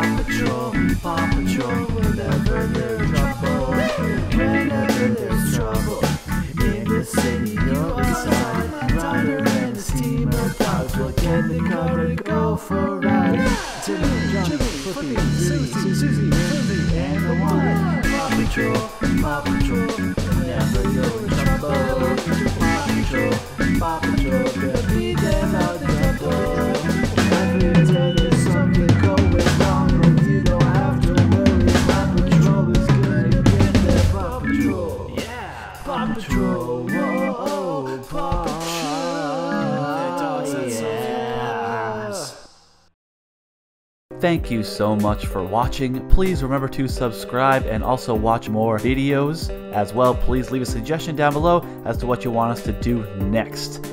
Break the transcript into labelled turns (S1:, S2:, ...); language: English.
S1: Paw Patrol, Paw Patrol, whenever there's trouble, whenever there's trouble. In the city or inside, Ryder and his team of dogs will get car go for a ride. Timmy, Johnny, Flippy, Susie, Susie, Lindsay, and the one. Patrol, Patrol, whenever you're trouble. Patrol, Patrol, Paw Patrol, whoa, Paw Patrol.
S2: Thank you so much for watching. Please remember to subscribe and also watch more videos. As well, please leave a suggestion down below as to what you want us to do next.